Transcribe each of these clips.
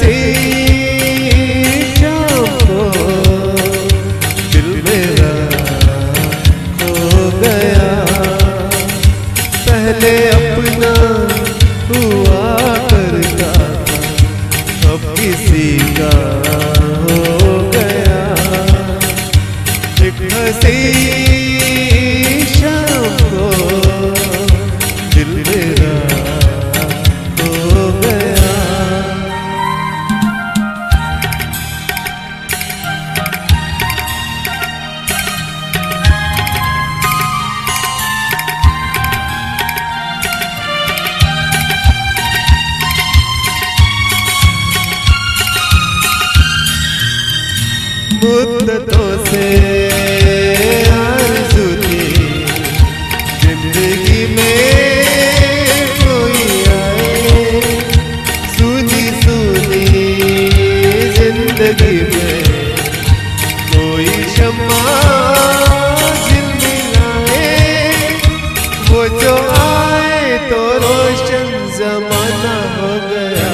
से शाम हो गया। पहले अपना हुआ करता अब किसी हो गया। हसी मुद्दतों से आरज़ू थी ज़िंदगी में ज़िंदगी में कोई क्षमा वो जो आए तो रोशन जमाना गया।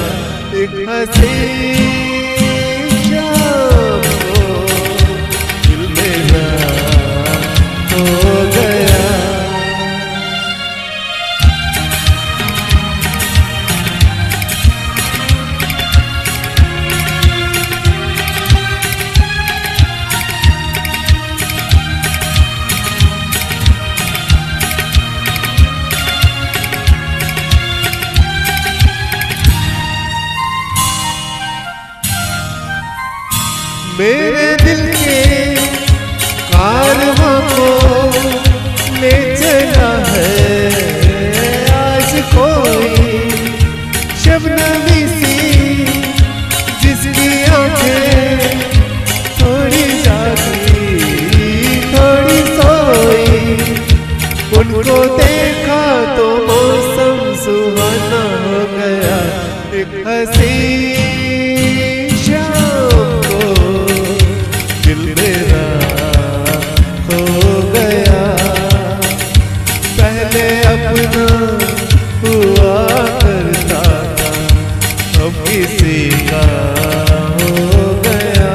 मेरे दिल के कारवां को ले चला है। आज कोई शबनमी सी जिसकी आँखें थोड़ी जागी, थोड़ी सोई। उनको देखा तो मौसम सुहाना हो गया, एक हसी अपना हुआ करता था। अब किसी का हो गया।